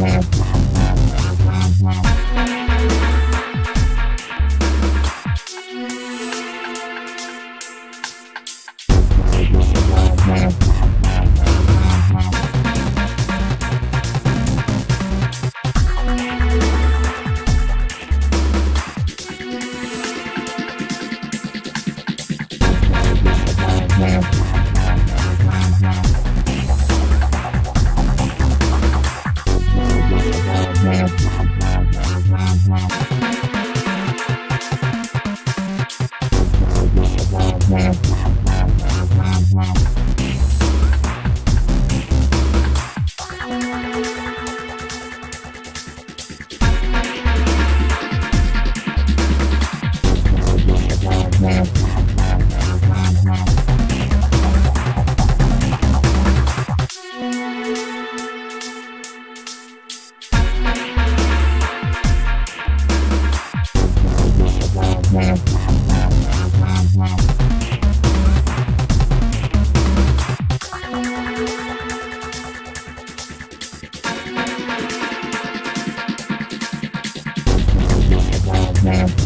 Mm-hmm. Mm-hmm.